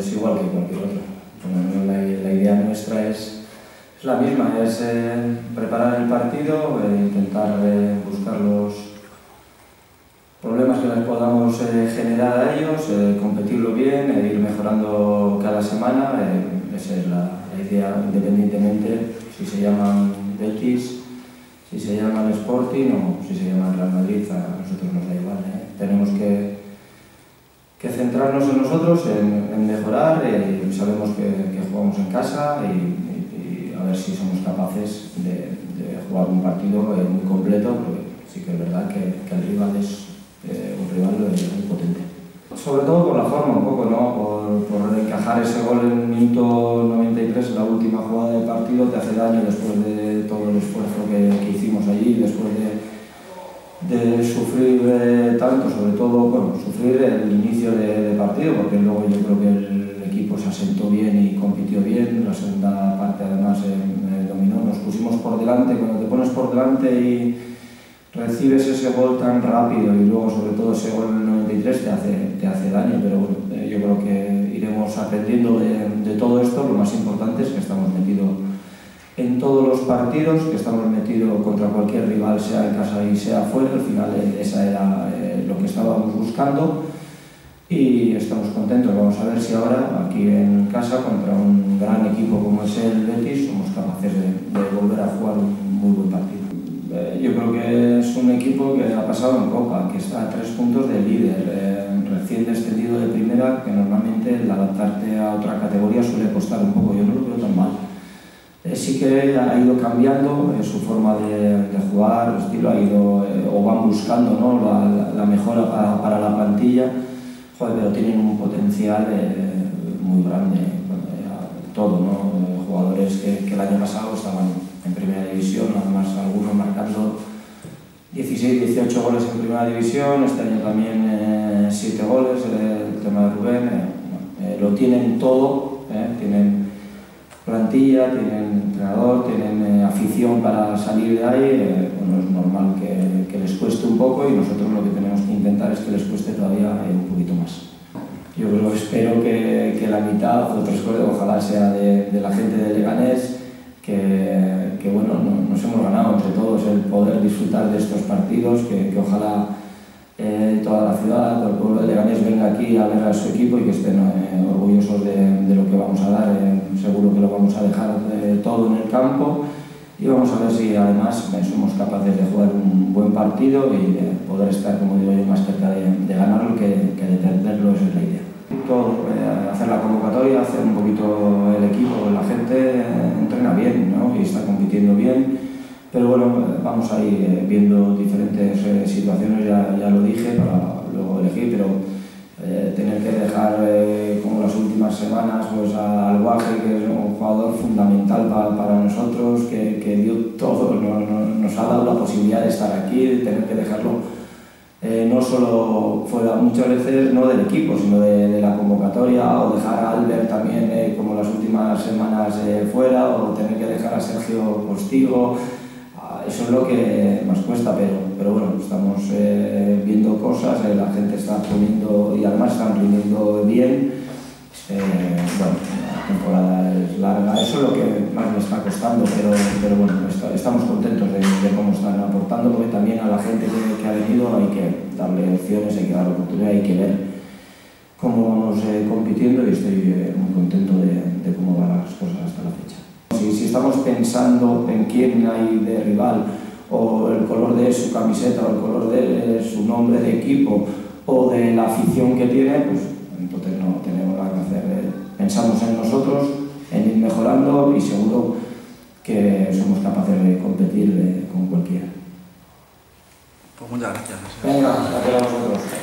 es igual que cualquier otro. La, la, idea nuestra es, es la misma, es eh, preparar el partido, eh, intentar eh, buscar los problemas que les podamos eh, generar a ellos, eh, competirlo bien, eh, ir mejorando cada semana, esa es la, la, idea independientemente si se llaman Betis, si se llaman Sporting o si se llaman Real Madrid, a nosotros nos da igual. Tenemos que que centrarnos en nosotros, en, mejorar, y sabemos que, jugamos en casa y a ver si somos capaces de, jugar un partido eh, muy completo, porque sí que es verdad que, el rival es eh, un rival muy potente. Sobre todo por la forma, un poco, ¿no? Por, encajar ese gol en el minuto 93, la última jugada del partido, te hace daño después de todo el esfuerzo que, hicimos allí, después de, sufrir eh, tanto, sobre todo, bueno, sufrir el inicio de, de partido, porque luego yo creo que el se asentó bien y compitió bien, la segunda parte además eh, dominó, nos pusimos por delante, cuando te pones por delante y recibes ese gol tan rápido y luego sobre todo ese gol en el 93 te hace, te hace daño, pero bueno, eh, yo creo que iremos aprendiendo de, todo esto, lo más importante es que estamos metidos en todos los partidos, que estamos metidos contra cualquier rival, sea en casa y sea fuera, al final eh, esa era lo que estábamos buscando y estamos contentos. Vamos a ver si ahora aquí en casa contra un gran equipo como es el Betis somos capaces de, volver a jugar un muy buen partido. Eh, yo creo que es un equipo que ha pasado en Copa, que está a tres puntos de líder, eh, recién descendido de primera, que normalmente el adaptarte a otra categoría suele costar un poco, yo no lo veo tan mal. Eh, sí que ha ido cambiando su forma de, jugar, el estilo ha ido, van buscando ¿no? la, mejora para, la plantilla pero tienen un potencial eh, muy grande, eh, todo, ¿no? Eh, jugadores que, el año pasado estaban en primera división, además algunos marcando 16, 18 goles en primera división, este año también 7 goles, el tema de Rubén, lo tienen todo, tienen plantilla, tienen entrenador, para salir de ahí, bueno, es normal que, que les cueste un poco y nosotros lo que tenemos que intentar es que les cueste todavía un poquito más. Yo creo, espero que, que la mitad, otros cosas, ojalá sea de, de, la gente de Leganés, que, que bueno, nos hemos ganado entre todos el poder disfrutar de estos partidos, que, ojalá eh, toda la ciudad, todo el pueblo de Leganés venga aquí a ver a su equipo y que estén eh, orgullosos de, de, lo que vamos a dar. Eh, seguro que lo vamos a dejar todo en el campo y vamos a ver si además somos capaces de jugar un buen partido y de poder estar, como digo yo, más cerca de, de ganarlo que, que, de perderlo, esa es la idea. Todo, eh, hacer la convocatoria, hacer un poquito el equipo, la gente eh, entrena bien ¿no? y está compitiendo bien, pero bueno, vamos a ir eh, viendo diferentes situaciones, ya, ya lo dije, para luego elegir, dado la posibilidad de estar aquí, de tener que dejarlo eh, no solo fuera muchas veces no del equipo, sino de, la convocatoria, o dejar a Albert también, como las últimas semanas, fuera, o tener que dejar a Sergio Postigo eso es lo que más cuesta, pero, pero bueno, estamos eh, viendo cosas, eh, la gente está poniendo y además están rindiendo bien. Eh, bueno, la temporada es larga, eso es lo que más me está costando, pero, pero bueno, estamos contentos de, cómo están aportando, porque también a la gente que, ha venido hay que darle opciones, hay que dar oportunidad, hay que ver cómo vamos compitiendo y estoy muy contento de, de cómo van las cosas hasta la fecha. Si, estamos pensando en quién hay de rival, o el color de su camiseta, o el color de su nombre de equipo, o de la afición que tiene, pues capaces de competir con cualquiera. Pues muchas gracias. Venga, gracias a vosotros.